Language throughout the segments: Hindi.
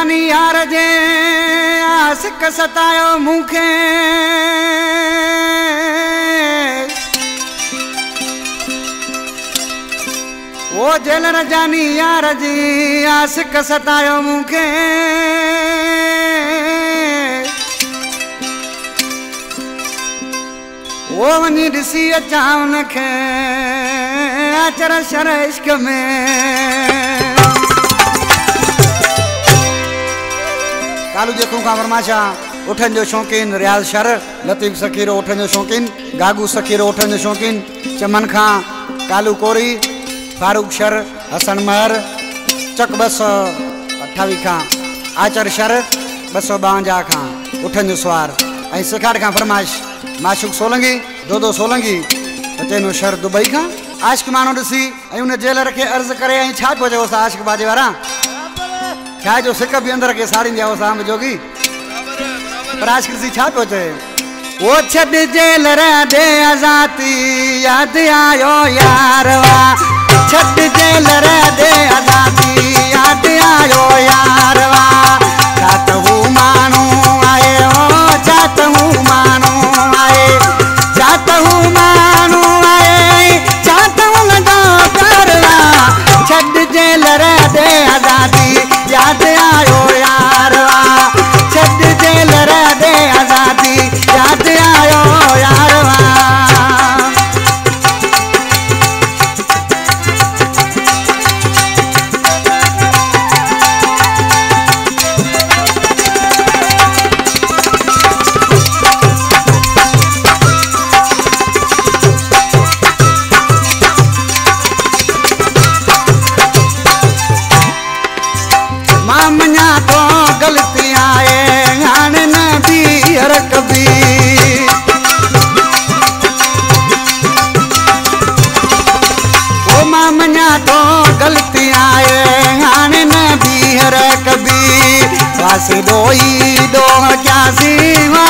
जेलर जानी यार जी आसिक सतायो मूंखे उहो वञी ॾिसी अचां हुनखे कालू जेखू खां फरमाशा उठनि जो शौक़ीन रियाज़ शर लतीफ़ सखीरो उठन जो शौक़ीन गागू सखीरो उठन जो शौक़ीन चमन खां कालू कोरी फारूक शर हसन महर चक ॿ सौ खां आचर शर ॿ सौ ॿावंजाह खां उठनि जो सुवार ऐं सिखाट खां फरमाइश माशुक सोलंगी दोदो सोलंगी चइनो शर दुबई खां आशिक़ मानो ॾिसी ऐं उन जेलर खे अर्ज़ु करे ऐं छा पियो चयोसि आशिक़ बाजे वारा छा जो सिक बि अंदरि खे साड़ींदी आहे शाम जोगी पराश कृषि छा पियो चए वो छद जेल दे आजादी यादि आयो यार छद जेल दे आजादी यादि आयो यार प्यास रोई दो क्या सीमा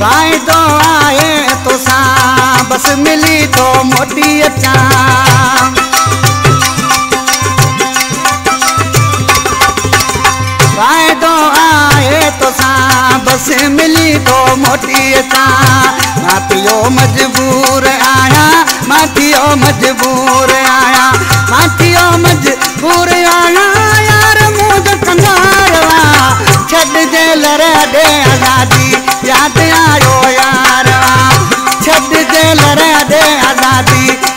વાય તો આયે તો સા બસ મળી તો મોટી અચા વાય તો આયે તો સા બસ મળી તો મોટી અચા માતિયો મજબૂર આયા માતિયો મજ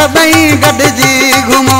गडई गडजी घुमो